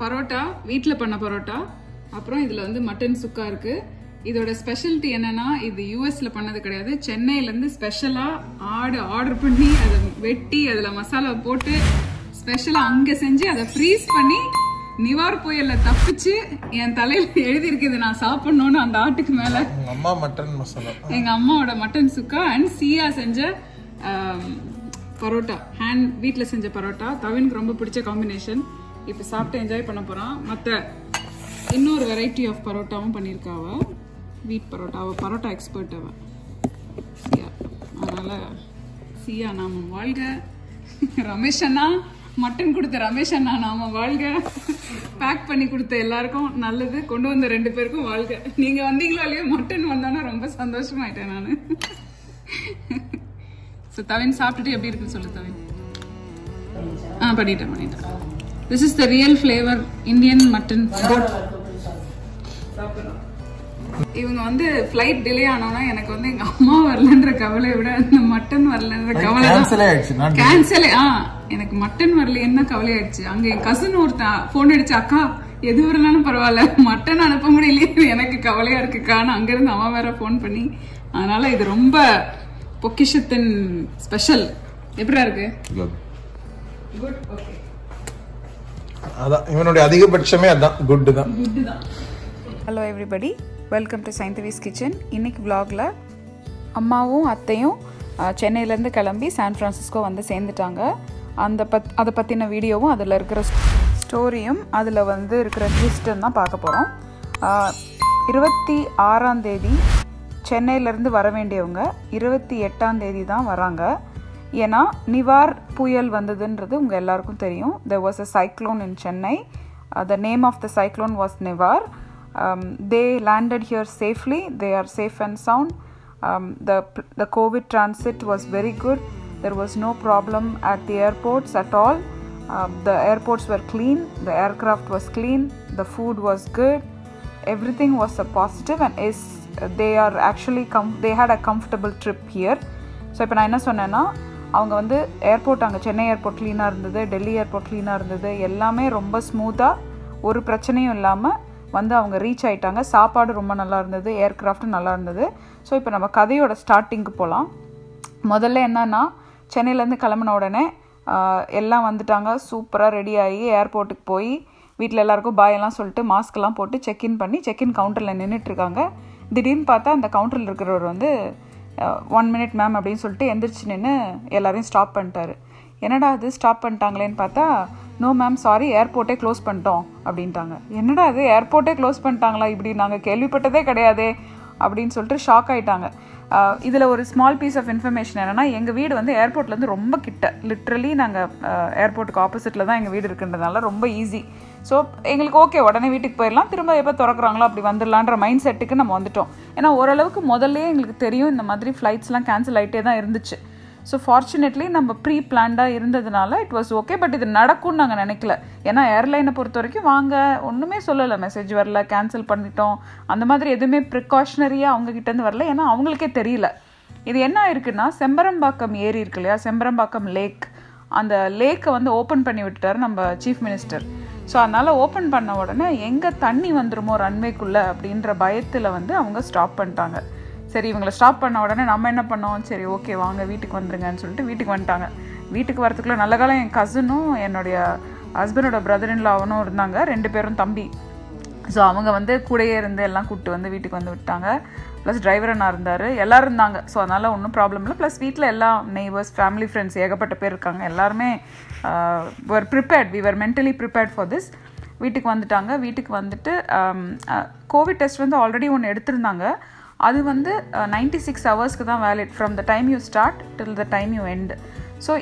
பரோட்டா வீட்டில் பண்ண பரோட்டா அப்புறம் இதில் வந்து மட்டன் சுக்கா இருக்கு. இதோட ஸ்பெஷாலிட்டி என்னன்னா இது யூஎஸ்ல பண்ணது கிடையாது. சென்னையிலேருந்து ஸ்பெஷலாக ஆடு ஆர்டர் பண்ணி அதை வெட்டி அதில் மசாலா போட்டு ஸ்பெஷலாக அங்கே செஞ்சு அதை ஃப்ரீஸ் பண்ணி நிவார் புயல்ல தப்பிச்சு என் தலையில எழுதியிருக்கு இது நான் சாப்பிடணும்னு அந்த ஆட்டுக்கு மேல. அம்மா மட்டன் மசாலா. எங்க அம்மாவோட மட்டன் சுக்கா அண்ட் சியா செஞ்ச பரோட்டா. ஹேண்ட் வீட்ல செஞ்ச பரோட்டா. தவினுக்கு ரொம்ப பிடிச்ச காம்பினேஷன் இப்போ சாப்பிட்டு என்ஜாய் பண்ண போகிறோம் மற்ற இன்னொரு வெரைட்டி ஆஃப் பரோட்டாவும் பண்ணியிருக்கா வீட் பரோட்டா. அவள் பரோட்டா எக்ஸ்பர்ட் அவ. சியா சியா நாம வாழ்க. ரமேஷ் அண்ணா மட்டன் கொடுத்த ரமேஷ் அண்ணா நாம வாழ்க. பேக் பண்ணி கொடுத்த எல்லாருக்கும் நல்லது. கொண்டு வந்த ரெண்டு பேருக்கும் வாழ்க. நீங்க வந்தீங்களோ இல்லையோ மட்டன் வந்தோன்னா ரொம்ப சந்தோஷமாயிட்டேன் நான். ஸோ தவின் சாப்பிட்டுட்டு எப்படி இருக்குன்னு சொல்லு தவின். ஆ பண்ணிட்டேன் பண்ணிட்டேன். This is the real flavour Indian mutton goat இவங்க வந்து ஃப்ளைட் டிலே ஆனோன்னா எனக்கு வந்து எங்க அம்மா வரலன்ற கவலையை விட இந்த மட்டன் வரலன்ற கவலை நான் கேன்சல் ஆ எனக்கு மட்டன் வரல என்ன கவலை ஆயிடுச்சு அங்க என் கசின் ஒருத்தன் போன் அடிச்சு அக்கா எது வரலாலும் பரவாயில்ல மட்டன் அனுப்ப முடியலையே. எனக்கு கவலையா இருக்குக்கான்னு அங்கிருந்து அவன் வேற ஃபோன் பண்ணி அதனால இது ரொம்ப பொக்கிஷத்தின் ஸ்பெஷல் எப்படிடா இருக்கு? குட் ஓகே அதான் இவனுடைய அதிகபட்சமே அதான் குட்டு தான். குட் தான். ஹலோ எவ்ரிபடி வெல்கம் டு சயின்டிவிஸ் கிச்சன் இன்னைக்கு vlogல அம்மாவும் அத்தையும் சென்னையிலேருந்து கிளம்பி சான் ஃப்ரான்சிஸ்கோ வந்து சேர்ந்துட்டாங்க. அந்த பத் அதை பற்றின வீடியோவும் அதில் இருக்கிற ஸ்டோரியும் அதில் வந்து இருக்கிற ட்விஸ்ட்டும் தான் பார்க்க போகிறோம் இருபத்தி ஆறாம் தேதி சென்னையிலேருந்து வர வேண்டியவங்க இருபத்தி எட்டாம் தேதி தான் வராங்க. ஏன்னா நிவார் புயல் வந்ததுன்றது உங்கள் எல்லாருக்கும் தெரியும் there was a cyclone in Chennai uh, the name of the cyclone was Nivar. Um, they landed here safely. They are safe and sound. Um, the the COVID transit was very good. There was no problem at the airports at all. Um, the airports were clean. The aircraft was clean. The food was good. Everything was a positive and is they are actually com- they had a comfortable trip here. So இப்போ நான் என்ன சொன்னேன்னா அவங்க வந்து airport அங்கே Chennai airport க்ளீனாக இருந்தது Delhi airport க்ளீனாக இருந்தது. எல்லாமே ரொம்ப ஸ்மூத்தாக ஒரு பிரச்சனையும் இல்லாமல் வந்து அவங்க ரீச் ஆயிட்டாங்க. சாப்பாடு ரொம்ப நல்லா இருந்தது ஏர்கிராஃப்ட்டும் நல்லா இருந்தது. ஸோ இப்போ நம்ம கதையோட ஸ்டார்டிங்க்கு போகலாம் முதல்ல என்னன்னா சென்னையிலேருந்து கிளம்பின உடனே எல்லாம் வந்துட்டாங்க. சூப்பராக ரெடி ஆகி ஏர்போர்ட்டுக்கு போய் வீட்டில் எல்லாருக்கும் பாய் எல்லாம் சொல்லிட்டு மாஸ்க்லாம் போட்டு செக்இன் பண்ணி செக்இன் கவுண்டரில் நின்றுட்டு இருக்காங்க. திடீர்னு பார்த்தா அந்த கவுண்டரில் இருக்கிறவர் வந்து ஒன் மினிட் மேம் அப்படின்னு சொல்லிட்டு எந்திரிச்சு நின்று எல்லாரையும் ஸ்டாப் பண்ணிட்டாரு. என்னடா அது ஸ்டாப் பண்ணிட்டாங்களேன்னு பார்த்தா நோ மேம் சாரி ஏர்போர்ட்டே க்ளோஸ் பண்ணிட்டோம் அப்படின்ட்டாங்க. என்னடா அது ஏர்போர்ட்டே க்ளோஸ் பண்ணிட்டாங்களா? இப்படி நாங்கள் கேள்விப்பட்டதே கிடையாதே அப்படின்னு சொல்லிட்டு ஷாக் ஆகிட்டாங்க இதில் ஒரு ஸ்மால் பீஸ் ஆஃப் இன்ஃபர்மேஷன் என்னென்னா எங்கள் வீடு வந்து ஏர்போர்ட்லேருந்து ரொம்ப கிட்ட. லிட்ரலி நாங்கள் ஏர்போர்ட்டுக்கு ஆப்போசிட்டில் தான் எங்கள் வீடு இருக்குன்றதுனால ரொம்ப ஈஸி ஸோ எங்களுக்கு ஓகே உடனே வீட்டுக்கு போயிடலாம். திரும்ப எப்போ திறக்குறாங்களோ அப்படி வந்துடலான்ற மைண்ட் செட்டுக்கு நம்ம வந்துட்டோம். ஏன்னா ஓரளவுக்கு முதல்லே எங்களுக்கு தெரியும் இந்த மாதிரி ஃப்ளைட்ஸ்லாம் கேன்சல் ஆகிட்டே தான் இருந்துச்சு. ஸோ ஃபார்ச்சுனேட்லி நம்ம ப்ரீ பிளான்டாக இருந்ததுனால இட் வாஸ் ஓகே பட் இது நடக்கும்னு நாங்கள் நினைக்கல. ஏன்னா ஏர்லைனை பொறுத்த வரைக்கும் வாங்க ஒன்றுமே சொல்லலை. மெசேஜ் வரல கேன்சல் பண்ணிட்டோம். அந்த மாதிரி எதுவுமே ப்ரிகாஷனரியாக அவங்கக்கிட்டேருந்து வரல. ஏன்னா அவங்களுக்கே தெரியல. இது என்ன ஆயிருக்குன்னா செம்பரம்பாக்கம் ஏரி இருக்கு இல்லையா? செம்பரம்பாக்கம் லேக் அந்த லேக்கை வந்து ஓப்பன் பண்ணி விட்டுட்டார் நம்ம சீஃப் மினிஸ்டர் ஸோ அதனால் ஓப்பன் பண்ண உடனே எங்கே தண்ணி வந்துருமோ ரன்வேக்குள்ளே அப்படின்ற பயத்தில் வந்து அவங்க ஸ்டாப் பண்ணிட்டாங்க. சரி இவங்களை ஸ்டாப் பண்ண உடனே நம்ம என்ன பண்ணோம்? சரி ஓகே வாங்க வீட்டுக்கு வந்துருங்கன்னு சொல்லிட்டு வீட்டுக்கு வந்துட்டாங்க. வீட்டுக்கு வரத்துக்குள்ளே நல்ல காலம் என் கசினும் என்னுடைய ஹஸ்பண்டோட பிரதர் இன்லாவனும் இருந்தாங்க. ரெண்டு பேரும் தம்பி. ஸோ அவங்க வந்து கூடையே இருந்து எல்லாம் கூப்பிட்டு வந்து வீட்டுக்கு வந்து விட்டாங்க. ப்ளஸ் டிரைவர் அண்ணா இருந்தார். எல்லோரும் இருந்தாங்க. ஸோ அதனால் ஒன்றும் ப்ராப்ளம் இல்லை. ப்ளஸ் வீட்டில் எல்லா நெய்பர்ஸ் ஃபேமிலி ஃப்ரெண்ட்ஸ் ஏகப்பட்ட பேர் இருக்காங்க. எல்லாருமே were prepared we were mentally prepared for this வீட்டுக்கு வந்துட்டாங்க. வீட்டுக்கு வந்துட்டு um, uh, கோவிட் டெஸ்ட் வந்து ஆல்ரெடி ஒன்று எடுத்திருந்தாங்க. அது வந்து நைன்டி சிக்ஸ் ஹவர்ஸ்க்கு தான் valid from the time you start till the time you end so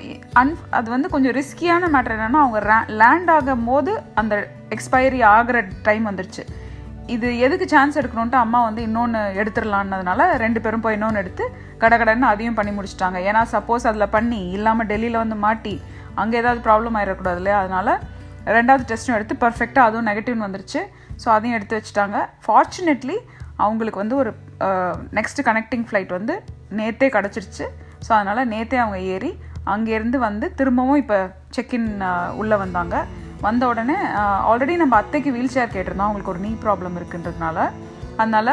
an அது வந்து கொஞ்சம் ரிஸ்கியான மேட்டர் என்னென்னா அவங்க ரே லேண்ட் ஆகும் போது அந்த எக்ஸ்பைரி ஆகிற டைம் வந்துருச்சு. இது எதுக்கு சான்ஸ் எடுக்கணுன்ட்டு அம்மா வந்து இன்னொன்று எடுத்துடலான்னதுனால ரெண்டு பேரும் போய் இன்னொன்று எடுத்து கடகடன்னு அதையும் பண்ணி முடிச்சிட்டாங்க. ஏன்னா சப்போஸ் அதில் பண்ணி இல்லாமல் டெல்லியில் வந்து மாட்டி அங்கே ஏதாவது ப்ராப்ளம் ஆகிடக்கூடாது இல்லையா? அதனால ரெண்டாவது டெஸ்ட்டும் எடுத்து பர்ஃபெக்டாக அதுவும் நெகட்டிவ்னு வந்துருச்சு. ஸோ அதையும் எடுத்து வச்சுட்டாங்க. ஃபார்ச்சுனேட்லி அவங்களுக்கு வந்து ஒரு நெக்ஸ்ட் கனெக்டிங் ஃப்ளைட் வந்து நேற்றே கிடச்சிருச்சு. ஸோ அதனால் நேற்றே அவங்க ஏறி அங்கேருந்து வந்து திரும்பவும் இப்போ செக்இன் உள்ளே வந்தாங்க. வந்த உடனே ஆல்ரெடி நம்ம அத்தைக்கு வீல் சேர் கேட்டிருந்தோம். அவங்களுக்கு ஒரு நீ ப்ராப்ளம் இருக்குன்றதுனால. அதனால்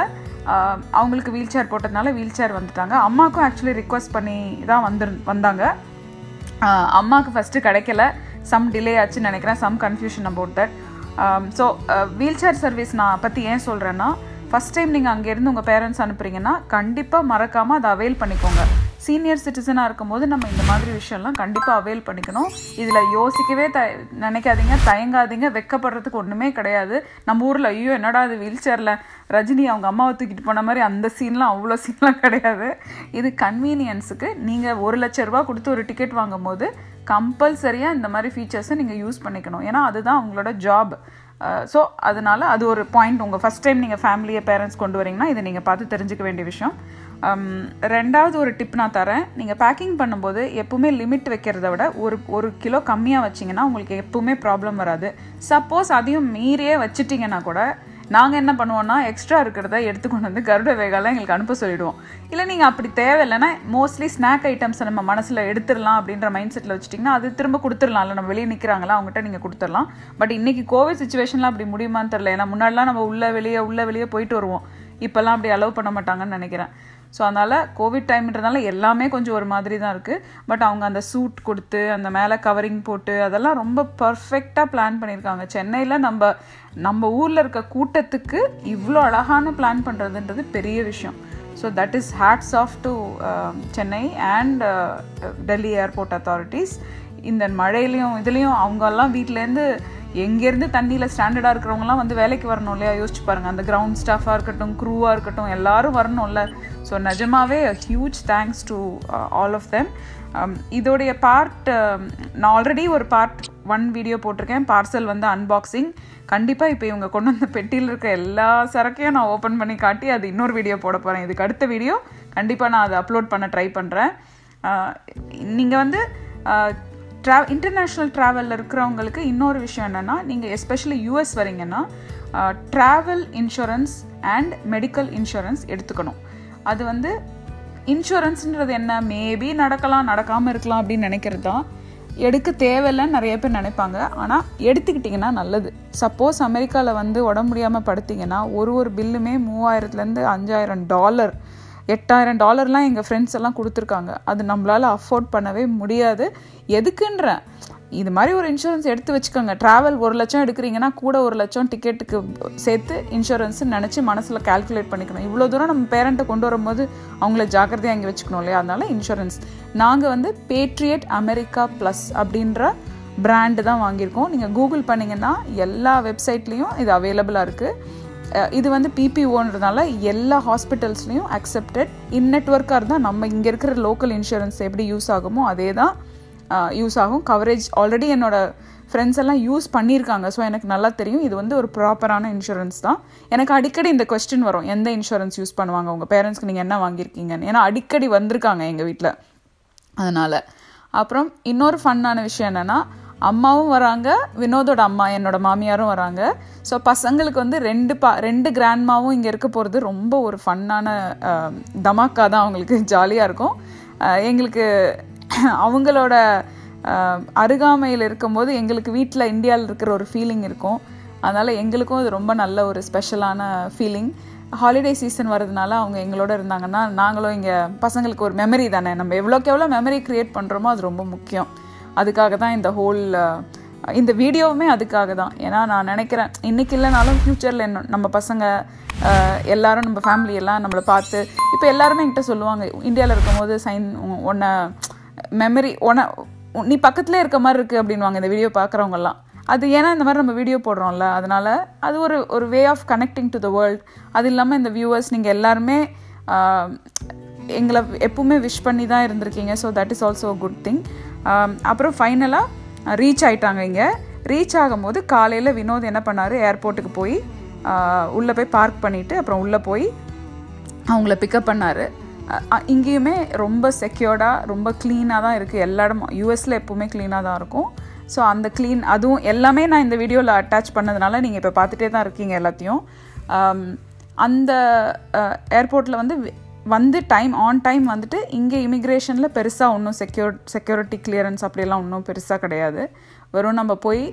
அவங்களுக்கு வீல் சேர் போட்டதுனால வீல் சேர் வந்துட்டாங்க. அம்மாவுக்கும் ஆக்சுவலி ரிக்வஸ்ட் பண்ணி தான் வந்து வந்தாங்க. அம்மாவுக்கு ஃபஸ்ட்டு கிடைக்கல. சம் டிலே ஆச்சுன்னு நினைக்கிறேன். Some confusion about that so wheelchair service நான் பற்றி ஏன் சொல்கிறேன்னா ஃபஸ்ட் டைம் நீங்கள் அங்கேருந்து உங்கள் பேரண்ட்ஸ் அனுப்புறீங்கன்னா கண்டிப்பாக மறக்காமல் அதை அவைல் பண்ணிக்கோங்க. சீனியர் சிட்டிசனாக இருக்கும்போது நம்ம இந்த மாதிரி விஷயம்லாம் கண்டிப்பாக அவைல் பண்ணிக்கணும். இதில் யோசிக்கவே த நினைக்காதீங்க தயங்காதீங்க வெக்கப்படுறதுக்கு ஒன்றுமே கிடையாது. நம்ம ஊரில் ஐயோ என்னடா அது வீல் சேரில் ரஜினி அவங்க அம்மாவை தூக்கிட்டு போன மாதிரி அந்த சீன்லாம் அவ்வளோ சீன்லாம் கிடையாது. இது கன்வீனியன்ஸுக்கு நீங்கள் ஒரு லட்ச ரூபா கொடுத்து ஒரு டிக்கெட் வாங்கும்போது கம்பல்சரியாக இந்த மாதிரி ஃபீச்சர்ஸை நீங்கள் யூஸ் பண்ணிக்கணும். ஏன்னா அதுதான் அவங்களோட ஜாப் ஸோ அதனால் அது ஒரு பாயிண்ட் உங்கள் ஃபஸ்ட் டைம் நீங்கள் ஃபேமிலியை பேரண்ட்ஸ் கொண்டு வரீங்கன்னா இதை நீங்கள் பார்த்து தெரிஞ்சுக்க வேண்டிய விஷயம். ரெண்டாவது ஒரு டிப் நான் தரேன். நீங்கள் பேக்கிங் பண்ணும்போது எப்பவுமே லிமிட் வைக்கிறத விட ஒரு ஒரு கிலோ கம்மியாக வச்சிங்கன்னா உங்களுக்கு எப்பவுமே ப்ராப்ளம் வராது. சப்போஸ் அதையும் மீறியே வச்சுட்டிங்கன்னா கூட நாங்கள் என்ன பண்ணுவோம்னா எக்ஸ்ட்ரா இருக்கிறத எடுத்து கொண்டு வந்து கருட வேகாலாம் எங்களுக்கு அனுப்ப சொல்லிவிடுவோம் இல்லை நீங்கள் அப்படி தேவையில்லைன்னா மோஸ்ட்லி ஸ்நாக் ஐட்டம்ஸை நம்ம மனசில் எடுத்துடலாம் அப்படின்ற மைண்ட் செட்டில் வச்சுட்டிங்கன்னா அது திரும்ப கொடுத்துடலாம்ல. நம்ம வெளியே நிற்கிறாங்களா அவங்ககிட்ட நீங்கள் கொடுத்துடலாம். பட் இன்றைக்கி கோவிட் சுச்சுவேஷன்லாம் அப்படி முடியுமான்னு தெரில ஏன்னா முன்னாடிலாம் நம்ம உள்ள வெளியே உள்ள வெளியே போயிட்டு வருவோம். இப்போல்லாம் அப்படி அலோவ் பண்ண மாட்டாங்கன்னு நினைக்கிறேன். ஸோ அதனால் கோவிட் டைம்ன்றதுனால எல்லாமே கொஞ்சம் ஒரு மாதிரி தான் இருக்குது பட் அவங்க அந்த சூட் கொடுத்து அந்த மேலே கவரிங் போட்டு அதெல்லாம் ரொம்ப பர்ஃபெக்டாக பிளான் பண்ணியிருக்காங்க. சென்னையில் நம்ம நம்ம ஊரில் இருக்க கூட்டத்துக்கு இவ்வளோ அழகான பிளான் பண்ணுறதுன்றது பெரிய விஷயம். So that is hats off to Chennai and Delhi airport authorities இந்த மழையிலையும் இதுலேயும் அவங்கெல்லாம் வீட்டிலேருந்து எங்கேருந்து தண்ணியில் ஸ்டாண்டர்டாக இருக்கிறவங்கலாம் வந்து வேலைக்கு வரணும் இல்லையா? யோசிச்சு பாருங்கள் அந்த கிரவுண்ட் ஸ்டாஃபாக இருக்கட்டும் க்ரூவாக இருக்கட்டும் எல்லாரும் வரணும்ல. ஸோ நிஜமாவே huge thanks to all of them இதோடைய பார்ட் um, நான் ஆல்ரெடி ஒரு பார்ட் ஒன் வீடியோ போட்டிருக்கேன். பார்சல் வந்து அன்பாக்சிங் கண்டிப்பாக இப்போ இவங்க கொண்டு வந்த பெட்டியில் இருக்க எல்லா சரக்கையும் நான் ஓப்பன் பண்ணி காட்டி அது இன்னொரு வீடியோ போட போகிறேன் இதுக்கு அடுத்த வீடியோ கண்டிப்பாக நான் அதை அப்லோட் பண்ண ட்ரை பண்ணுறேன் uh, நீங்கள் வந்து uh, ட்ரா இன்டர்நேஷ்னல் ட்ராவலில் இருக்கிறவங்களுக்கு இன்னொரு விஷயம் என்னென்னா நீங்கள் எஸ்பெஷலி யூஎஸ் வரீங்கன்னா travel insurance and medical insurance எடுத்துக்கணும். அது வந்து இன்சூரன்ஸ்ன்றது என்ன? மேபி நடக்கலாம் நடக்காமல் இருக்கலாம் அப்படின்னு நினைக்கிறது தான். எடுக்க தேவையில்லைன்னு நிறைய பேர் நினைப்பாங்க. ஆனால் எடுத்துக்கிட்டிங்கன்னா நல்லது. சப்போஸ் அமெரிக்காவில் வந்து உடம்பு முடியாமல் படுத்திங்கன்னா ஒரு ஒரு பில்லுமே மூவாயிரத்துலேருந்து அஞ்சாயிரம் டாலர் எட்டாயிரம் டாலர்லாம் எங்கள் ஃப்ரெண்ட்ஸ் எல்லாம் கொடுத்துருக்காங்க. அது நம்மளால் அஃபோர்ட் பண்ணவே முடியாது. எதுக்குன்றேன் இது மாதிரி ஒரு இன்சூரன்ஸ் எடுத்து வச்சுக்கோங்க. ட்ராவல் ஒரு லட்சம் எடுக்கிறீங்கன்னா கூட ஒரு லட்சம் டிக்கெட்டுக்கு சேர்த்து இன்சூரன்ஸ்னு நினச்சி மனசில் கால்குலேட் பண்ணிக்கணும். இவ்வளோ தூரம் நம்ம பேரண்ட்டை கொண்டு வரும்போது அவங்கள ஜாக்கிரதையாக இங்கே வச்சுக்கணும் இல்லையா? அதனால இன்சூரன்ஸ் நாங்கள் வந்து பேட்ரியட் அமெரிக்கா ப்ளஸ் அப்படின்ற பிராண்டு தான் வாங்கியிருக்கோம். நீங்கள் கூகுள் பண்ணிங்கன்னா எல்லா வெப்சைட்லேயும் இது அவைலபிளாக இருக்குது இது வந்து பிபிஓன்றதுனால எல்லா ஹாஸ்பிட்டல்ஸ்லேயும் அக்செப்டட் இன் நெட்ஒர்க்காக இருந்தால் நம்ம இங்கே இருக்கிற லோக்கல் இன்சூரன்ஸ் எப்படி யூஸ் ஆகுமோ அதே தான் யூஸ் ஆகும். கவரேஜ் ஆல்ரெடி என்னோடய ஃப்ரெண்ட்ஸ் எல்லாம் யூஸ் பண்ணியிருக்காங்க. ஸோ எனக்கு நல்லா தெரியும். இது வந்து ஒரு ப்ராப்பரான இன்சூரன்ஸ் தான். எனக்கு அடிக்கடி இந்த கொஸ்டின் வரும். எந்த இன்சூரன்ஸ் யூஸ் பண்ணுவாங்க? உங்கள் பேரண்ட்ஸ்க்கு நீங்கள் என்ன வாங்கியிருக்கீங்கன்னு. ஏன்னா அடிக்கடி வந்திருக்காங்க எங்கள் வீட்டில் அதனால். அப்புறம் இன்னொரு ஃபன்னான விஷயம் என்னென்னா அம்மாவும் வராங்க வினோதோட அம்மா என்னோட மாமியாரும் வராங்க. ஸோ பசங்களுக்கு வந்து ரெண்டு பா ரெண்டு கிராண்ட்மாவும் இங்கே இருக்க போகிறது ரொம்ப ஒரு ஃபன்னான தமாக்கா தான் அவங்களுக்கு ஜாலியாக இருக்கும். எங்களுக்கு அவங்களோட அருகாமையில் இருக்கும்போது எங்களுக்கு வீட்டில் இந்தியாவில் இருக்கிற ஒரு ஃபீலிங் இருக்கும். அதனால் எங்களுக்கும் அது ரொம்ப நல்ல ஒரு ஸ்பெஷலான ஃபீலிங் ஹாலிடே சீசன் வரதுனால அவங்க எங்களோட இருந்தாங்கன்னா நாங்களும் இங்கே பசங்களுக்கு ஒரு மெமரி தானே. நம்ம எவ்வளோக்கு எவ்வளோ மெமரி க்ரியேட் பண்ணுறோமோ அது ரொம்ப முக்கியம். அதுக்காக தான் இந்த ஹோல் இந்த வீடியோவுமே அதுக்காக தான் ஏன்னா நான் நினைக்கிறேன் இன்றைக்கி இல்லைனாலும் ஃப்யூச்சரில் என்ன நம்ம பசங்க எல்லாரும் நம்ம ஃபேமிலி எல்லாம் நம்மளை பார்த்து இப்போ எல்லாருமே என்கிட்ட சொல்லுவாங்க இந்தியாவில் இருக்கும்போது சைன் உன்னை மெமரி உன நீ பக்கத்துலேயே இருக்க மாதிரி இருக்குது அப்படின்வாங்க இந்த வீடியோ பார்க்குறவங்கலாம் அது ஏன்னா இந்த மாதிரி நம்ம வீடியோ போடுறோம்ல அதனால் அது ஒரு ஒரு way of connecting to the world அது இல்லாமல் இந்த வியூவர்ஸ் நீங்கள் எல்லாருமே எங்களை எப்பவுமே விஷ் பண்ணி தான் இருந்திருக்கீங்க so that is also good thing அப்புறம் ஃபைனலாக ரீச் ஆகிட்டாங்க இங்கே. ரீச் ஆகும்போது காலையில் வினோத் என்ன பண்ணார்? ஏர்போர்ட்டுக்கு போய் உள்ளே போய் பார்க் பண்ணிவிட்டு அப்புறம் உள்ளே போய் அவங்கள பிக்கப் பண்ணார். இங்கேயுமே ரொம்ப செக்யூர்டாக ரொம்ப க்ளீனாக தான் இருக்குது எல்லா இடமும் யூஎஸில் எப்போவுமே க்ளீனாக தான் இருக்கும். ஸோ அந்த க்ளீன் அதுவும் எல்லாமே நான் இந்த வீடியோவில் அட்டாச் பண்ணதுனால நீங்கள் இப்போ பார்த்துட்டே தான் இருக்கீங்க எல்லாத்தையும். அந்த ஏர்போர்ட்டில் வந்து வந்து டைம் ஆன் டைம் வந்துட்டு இங்கே இமிக்ரேஷனில் பெருசாக ஒன்றும் செக்யூர் செக்யூரிட்டி கிளியரன்ஸ் அப்படியெல்லாம் ஒன்றும் பெருசாக கிடையாது. வெறும் நம்ம போய்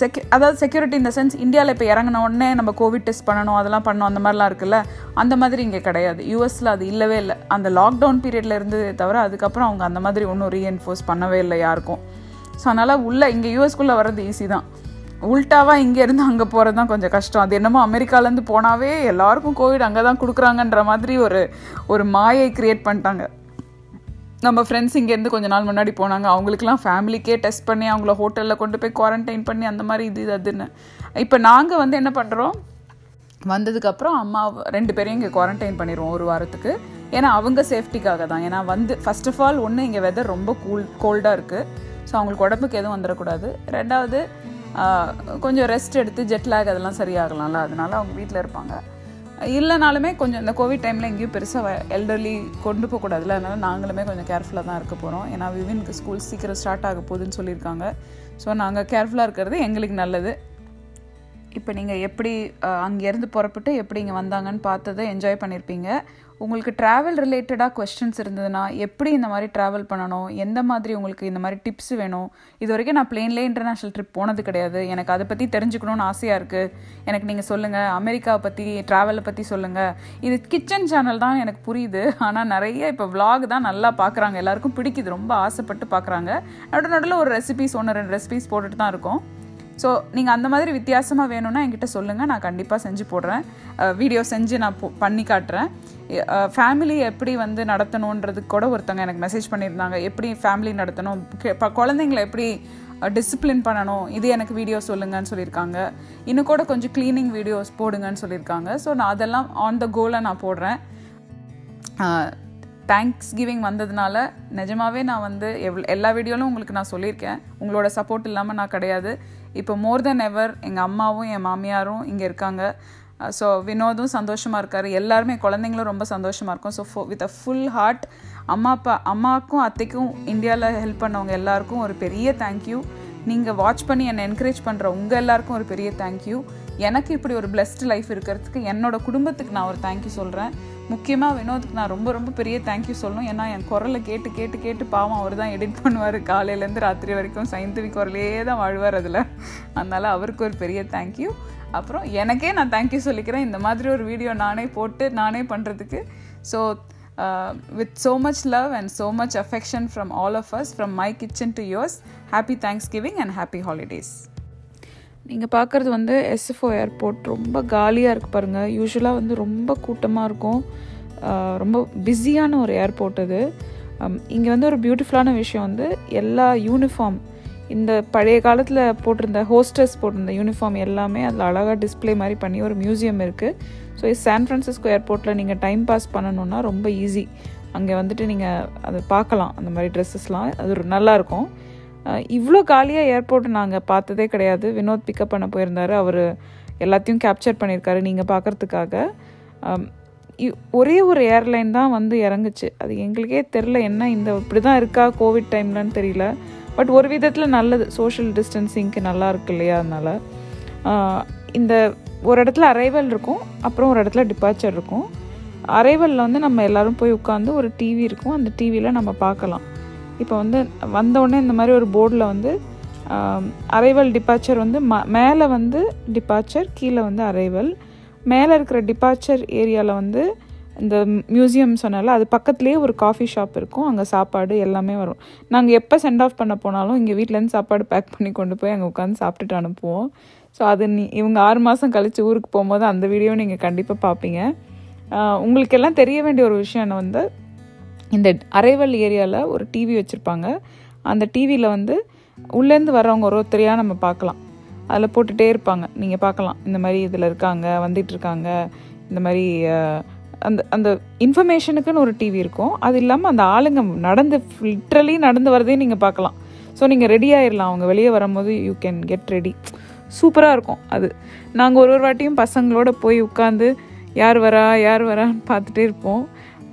செக்யூ அதாவது செக்யூரிட்டி இந்த சென்ஸ் இந்தியாவில் இப்போ இறங்கின உடனே நம்ம கோவிட் டெஸ்ட் பண்ணணும் அதெல்லாம் பண்ணணும் அந்த மாதிரிலாம் இருக்குல்ல? அந்த மாதிரி இங்கே கிடையாது. யூஎஸில் அது இல்லவே இல்லை. அந்த லாக்டவுன் பீரியடில் இருந்ததே தவிர அதுக்கப்புறம் அவங்க அந்த மாதிரி ஒன்றும் ரீஎன்ஃபோர்ஸ் பண்ணவே இல்லை யாருக்கும். ஸோ அதனால் உள்ளே இங்கே யூஎஸ்குள்ளே வர்றது ஈஸி தான். உல்ட்டாவாக இங்கேருந்து அங்கே போகிறது தான் கொஞ்சம் கஷ்டம். அது என்னமோ அமெரிக்காலேருந்து போனாவே எல்லாருக்கும் கோவிட் அங்கே தான் கொடுக்குறாங்கன்ற மாதிரி ஒரு ஒரு மாயை க்ரியேட் பண்ணிட்டாங்க. நம்ம ஃப்ரெண்ட்ஸ் இங்கேருந்து கொஞ்ச நாள் முன்னாடி போனாங்க. அவங்களுக்குலாம் ஃபேமிலிக்கே டெஸ்ட் பண்ணி அவங்கள ஹோட்டலில் கொண்டு போய் குவாரண்டைன் பண்ணி அந்த மாதிரி இது இது அதுன்னு. இப்போ நாங்கள் வந்து என்ன பண்ணுறோம் வந்ததுக்கப்புறம் அம்மா ரெண்டு பேரையும் இங்கே குவாரண்டைன் பண்ணிடுவோம் ஒரு வாரத்துக்கு. ஏன்னா அவங்க சேஃப்டிக்காக தான். ஏன்னா வந்து ஃபஸ்ட் ஆஃப் ஆல் ஒன்று இங்கே வெதர் ரொம்ப கூல் கோல்டாக இருக்குது ஸோ அவங்களுக்கு உடம்புக்கு எதுவும் வந்துடக்கூடாது ரெண்டாவது கொஞ்சம் ரெஸ்ட் எடுத்து ஜெட்லாக் அதெல்லாம் சரியாகலாம்ல அதனால அவங்க வீட்டில் இருப்பாங்க. இல்லைனாலுமே கொஞ்சம் இந்த கோவிட் டைமில் எங்கேயும் பெருசாக எல்டர்லி கொண்டு போகக்கூடாதுல அதனால நாங்களுமே கொஞ்சம் கேர்ஃபுல்லாக தான் இருக்க போகிறோம் ஏன்னா விவினுக்கு ஸ்கூல் சீக்கிரம் ஸ்டார்ட் ஆக போகுதுன்னு சொல்லியிருக்காங்க. ஸோ நாங்கள் கேர்ஃபுல்லாக இருக்கிறது எங்களுக்கு நல்லது. இப்போ நீங்கள் எப்படி அங்கேருந்து புறப்பட்டு எப்படி இங்கே வந்தாங்கன்னு பார்த்ததை என்ஜாய் பண்ணியிருப்பீங்க உங்களுக்கு ட்ராவல் ரிலேட்டடாக கொஸ்டின்ஸ் இருந்ததுன்னா எப்படி இந்த மாதிரி ட்ராவல் பண்ணணும்? எந்த மாதிரி உங்களுக்கு இந்த மாதிரி டிப்ஸ் வேணும்? இது வரைக்கும் நான் பிளேன்லேயே இன்டர்நேஷ்னல் ட்ரிப் போனது கிடையாது. எனக்கு அதை பற்றி தெரிஞ்சுக்கணும்னு ஆசையாக இருக்குது எனக்கு நீங்கள் சொல்லுங்கள் அமெரிக்காவை பற்றி ட்ராவலை பற்றி சொல்லுங்கள் இது கிச்சன் சேனல் தான் எனக்கு புரியுது. ஆனால் நிறைய இப்போ விலாக் தான் நல்லா பார்க்குறாங்க எல்லாருக்கும் பிடிக்குது. ரொம்ப ஆசைப்பட்டு பார்க்குறாங்க நடு நடுவில் ஒரு ரெசிபிஸ் ஒன்று ரெண்டு ரெசிபிஸ் போட்டுட்டு தான் இருக்கோம். ஸோ நீங்கள் அந்த மாதிரி வித்தியாசமாக வேணும்னா என்கிட்ட சொல்லுங்கள் நான் கண்டிப்பாக செஞ்சு போடுறேன். வீடியோ செஞ்சு நான் போ- பண்ணி காட்டுறேன். ஃபேமிலி எப்படி வந்து நடத்தணுன்றதுக்கு கூட ஒருத்தவங்க எனக்கு மெசேஜ் பண்ணியிருந்தாங்க. எப்படி ஃபேமிலி நடத்தணும்? இப்போ குழந்தைங்கள எப்படி டிசிப்ளின் பண்ணணும்? இது எனக்கு வீடியோ சொல்லுங்கன்னு சொல்லியிருக்காங்க. இன்னும் கூட கொஞ்சம் க்ளீனிங் வீடியோஸ் போடுங்கன்னு சொல்லியிருக்காங்க. ஸோ நான் அதெல்லாம் ஆன் த கோலை நான் போடுறேன். தேங்க்ஸ் கிவிங் வந்ததுனால நிஜமாவே நான் வந்து எவ்வளோ எல்லா வீடியோவிலும் உங்களுக்கு நான் சொல்லியிருக்கேன். உங்களோட சப்போர்ட் இல்லாமல் நான் கிடையாது. இப்போ மோர் தென் எவர் எங்கள் அம்மாவும் என் மாமியாரும் இங்கே இருக்காங்க. ஸோ வினோதும் சந்தோஷமாக இருக்கார். எல்லாருமே குழந்தைங்களும் ரொம்ப சந்தோஷமாக இருக்கும். ஸோ ஃபோ வித் அ ஃபுல் ஹார்ட் அம்மா அப்பா அம்மாவுக்கும் அத்தைக்கும் இந்தியாவில் ஹெல்ப் பண்ணவங்க எல்லாருக்கும் ஒரு பெரிய தேங்க்யூ நீங்கள் வாட்ச் பண்ணி என்னை என்கரேஜ் பண்ணுற உங்கள் எல்லாருக்கும் ஒரு பெரிய தேங்க்யூ எனக்கு இப்படி ஒரு பிளெஸ்ட் லைஃப் இருக்கிறதுக்கு என்னோட குடும்பத்துக்கு நான் ஒரு தேங்க்யூ சொல்கிறேன் முக்கியமாக வினோதுக்கு நான் ரொம்ப ரொம்ப பெரிய தேங்க்யூ சொல்லணும். ஏன்னா என் குரலை கேட்டு கேட்டு கேட்டு பாவம் அவர் தான் எடிட் பண்ணுவார். காலையிலேருந்து ராத்திரி வரைக்கும் சயின்டிஃபிக் குரலே தான் வாழ்வார் அதில். அதனால் அவருக்கு ஒரு பெரிய தேங்க்யூ அப்புறம் எனக்கே நான் தேங்க்யூ சொல்லிக்கிறேன். இந்த மாதிரி ஒரு வீடியோ நானே போட்டு நானே பண்ணுறதுக்கு so with so much love and so much affection from all of us from my kitchen to yours happy Thanksgiving and happy holidays நீங்கள் பார்க்குறது வந்து எஸ்எஃப்ஓ ஏர்போர்ட் ரொம்ப காலியாக இருக்குது பாருங்கள் யூஸ்வலாக வந்து ரொம்ப கூட்டமாக இருக்கும். ரொம்ப பிஸியான ஒரு ஏர்போர்ட் அது. இங்கே வந்து ஒரு பியூட்டிஃபுல்லான விஷயம் வந்து எல்லா யூனிஃபார்ம் இந்த பழைய காலத்தில் போட்டிருந்த ஹோஸ்டர்ஸ் போட்டிருந்த யூனிஃபார்ம் எல்லாமே அதில் அழகாக டிஸ்ப்ளே மாதிரி பண்ணி ஒரு மியூசியம் இருக்குது ஸோ சான் ஃப்ரான்சிஸ்கோ ஏர்போர்ட்டில் நீங்கள் டைம் பாஸ் பண்ணணுன்னா ரொம்ப ஈஸி அங்கே வந்துட்டு நீங்கள் அதை பார்க்கலாம் அந்த மாதிரி ட்ரெஸ்ஸஸ்லாம் அது ஒரு நல்லாயிருக்கும் இவ்வளோ காலியாக ஏர்போர்ட் நாங்கள் பார்த்ததே கிடையாது. வினோத் பிக்கப் பண்ண போயிருந்தார். அவர் எல்லாத்தையும் கேப்சர் பண்ணியிருக்காரு நீங்கள் பார்க்குறதுக்காக. ஒரே ஒரு ஏர்லைன் தான் வந்து இறங்குச்சு. அது எங்களுக்கே தெரில என்ன இந்த இப்படி தான் இருக்கா கோவிட் டைம்லன்னு தெரியல. பட் ஒரு விதத்தில் நல்லது. சோஷியல் டிஸ்டன்சிங்க்கு நல்லா இருக்கு இல்லையா அதனால். இந்த ஒரு இடத்துல அரைவல் இருக்கும். அப்புறம் ஒரு இடத்துல டிபார்ச்சர் இருக்கும். அரைவலில் வந்து நம்ம எல்லோரும் போய் உட்காந்து ஒரு டிவி இருக்கும். அந்த டிவியில் நம்ம பார்க்கலாம். இப்போ வந்து வந்தவுடனே இந்த மாதிரி ஒரு போர்டில் வந்து அரைவல் டிபார்ச்சர் வந்து ம மேலே வந்து டிபார்ச்சர் கீழே வந்து அரைவல் மேலே இருக்கிற டிபார்ச்சர் ஏரியாவில் வந்து இந்த மியூசியம் சொன்னால அது பக்கத்துலேயே ஒரு காஃபி ஷாப் இருக்கும். அங்கே சாப்பாடு எல்லாமே வரும். நாங்கள் எப்போ சென்ட் ஆஃப் பண்ண போனாலும் இங்கே வீட்டிலேருந்து சாப்பாடு பேக் பண்ணி கொண்டு போய் அங்கே உட்காந்து சாப்பிட்டுட்டு அனுப்புவோம். ஸோ அது நீ இவங்க ஆறு மாதம் கழித்து ஊருக்கு போகும்போது அந்த வீடியோ நீங்கள் கண்டிப்பாக பார்ப்பீங்க உங்களுக்கெல்லாம் தெரிய வேண்டிய ஒரு விஷயம் என்ன வந்து இந்த அரைவல் ஏரியாவில் ஒரு டிவி வச்சுருப்பாங்க. அந்த டிவியில் வந்து உள்ளேருந்து வர்றவங்க ஒரு ஒருத்தரையாக நம்ம பார்க்கலாம். அதில் போட்டுகிட்டே இருப்பாங்க. நீங்கள் பார்க்கலாம். இந்த மாதிரி இதில் இருக்காங்க வந்துட்டுருக்காங்க இந்த மாதிரி அந்த அந்த இன்ஃபர்மேஷனுக்குன்னு ஒரு டிவி இருக்கும். அது இல்லாமல் அந்த ஆளுங்க நடந்து லிட்ரலி நடந்து வரதே நீங்கள் பார்க்கலாம். ஸோ நீங்கள் ரெடி ஆயிடலாம் அவங்க வெளியே வரும்போது யூ கேன் கெட் ரெடி சூப்பராக இருக்கும் அது. நாங்கள் ஒரு ஒரு வாட்டியும் பசங்களோட போய் உட்காந்து யார் வரா? யார் வரான்னு பார்த்துட்டே இருப்போம்.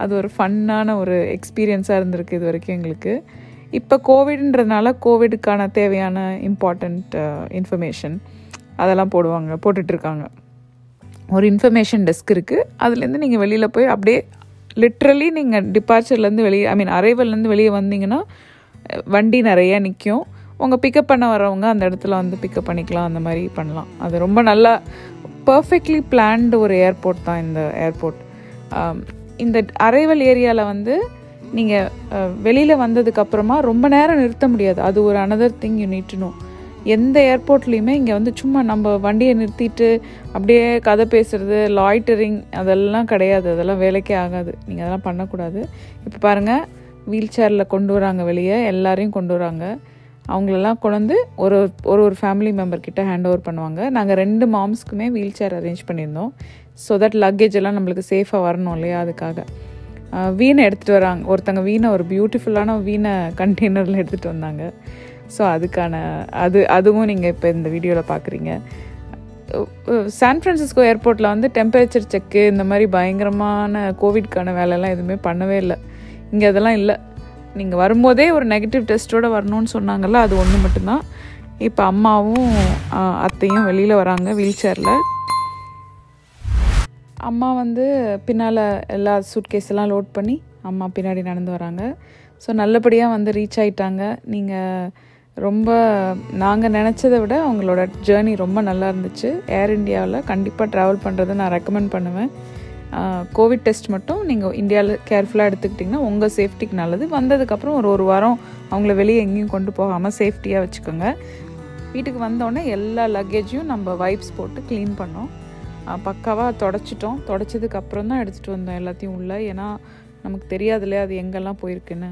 அது ஒரு ஃபன்னான ஒரு எக்ஸ்பீரியன்ஸாக இருந்திருக்கு இது வரைக்கும் எங்களுக்கு. இப்போ கோவிட்ன்றதுனால கோவிடுக்கான தேவையான இம்பார்ட்டண்ட் இன்ஃபர்மேஷன் uh, அதெல்லாம் போடுவாங்க போட்டுட்ருக்காங்க. ஒரு இன்ஃபர்மேஷன் டெஸ்க் இருக்குது அதுலேருந்து நீங்கள் வெளியில் போய் அப்படியே லிட்ரலி நீங்கள் டிபார்ச்சர்லேருந்து வெளியே ஐ மீன் அரைவல்லேருந்து வெளியே வந்தீங்கன்னா வண்டி நிறைய நிற்கும் உங்கள் பிக்கப் பண்ண வரவங்க அந்த இடத்துல வந்து பிக்கப் பண்ணிக்கலாம் அந்த மாதிரி பண்ணலாம். அது ரொம்ப நல்லா பர்ஃபெக்ட்லி பிளான்டு ஒரு ஏர்போர்ட் தான் இந்த ஏர்போர்ட் இந்த அரைவல் ஏரியாவில் வந்து நீங்கள் வெளியில் வந்ததுக்கப்புறமா ரொம்ப நேரம் நிறுத்த முடியாது. அது ஒரு அனதர் திங் யூ நீட் எந்த ஏர்போர்ட்லேயுமே இங்கே வந்து சும்மா நம்ம வண்டியை நிறுத்திட்டு அப்படியே கதை பேசுறது லாய்டரிங் அதெல்லாம் கிடையாது. அதெல்லாம் வேலைக்கே ஆகாது. நீங்கள் அதெல்லாம் பண்ணக்கூடாது. இப்போ பாருங்கள் வீல் சேரில் கொண்டு வராங்க வெளியே. எல்லாரையும் கொண்டு வராங்க. அவங்களெல்லாம் கொண்டு வந்து ஒரு ஒரு ஒரு ஃபேமிலி மெம்பர்கிட்ட ஹேண்ட் ஓவர் பண்ணுவாங்க. நாங்கள் ரெண்டு மாம்ஸ்க்குமே வீல் சேர் அரேஞ்ச் பண்ணியிருந்தோம். ஸோ தட் லக்கேஜ் எல்லாம் நம்மளுக்கு சேஃபாக வரணும் இல்லையா அதுக்காக. வீணை எடுத்துகிட்டு வராங்க. ஒருத்தங்க வீணை ஒரு பியூட்டிஃபுல்லான வீணை கண்டெய்னரில் எடுத்துகிட்டு வந்தாங்க. ஸோ அதுக்கான அது அதுவும் நீங்கள் இப்போ இந்த வீடியோவில் பார்க்குறீங்க சான் ஃப்ரான்சிஸ்கோ ஏர்போர்ட்டில் வந்து டெம்பரேச்சர் செக்கு இந்த மாதிரி பயங்கரமான கோவிட்கான வேலையெல்லாம் எதுவுமே பண்ணவே இல்லை. இங்கே அதெல்லாம் இல்லை. நீங்கள் வரும்போதே ஒரு நெகட்டிவ் டெஸ்ட்டோடு வரணும்னு சொன்னாங்கல்ல அது ஒன்று மட்டும்தான். இப்போ அம்மாவும் அத்தையும் வெளியில் வராங்க வீல் சேரில் அம்மா வந்து பின்னால் எல்லா சூட்கேஸ் எல்லாம் லோட் பண்ணி அம்மா பின்னாடி நடந்து வராங்க. ஸோ நல்லபடியாக வந்து ரீச் ஆகிட்டாங்க நீங்கள் ரொம்ப நாங்கள் நினச்சதை விட அவங்களோட ஜேர்னி ரொம்ப நல்லா இருந்துச்சு. ஏர் இந்தியாவில் கண்டிப்பாக ட்ராவல் பண்ணுறதை நான் ரெக்கமெண்ட் பண்ணுவேன். கோவிட் டெஸ்ட் மட்டும் நீங்கள் இந்தியாவில் கேர்ஃபுல்லாக எடுத்துக்கிட்டிங்கன்னா உங்கள் சேஃப்டிக்கு நல்லது. வந்ததுக்கப்புறம் ஒரு ஒரு வாரம் அவங்கள வெளியே எங்கேயும் கொண்டு போகாமல் சேஃப்டியாக வச்சுக்கோங்க. வீட்டுக்கு வந்தோடனே எல்லா லக்கேஜையும் நம்ம வைப்ஸ் போட்டு க்ளீன் பண்ணோம். பக்காவாக தொடச்சிட்டோம். தொடச்சதுக்கு அப்புறம் தான் எடுத்துகிட்டு வந்தோம் எல்லாத்தையும் உள்ள. ஏன்னா நமக்கு தெரியாது இல்லையா அது எங்கெல்லாம் போயிருக்குன்னு.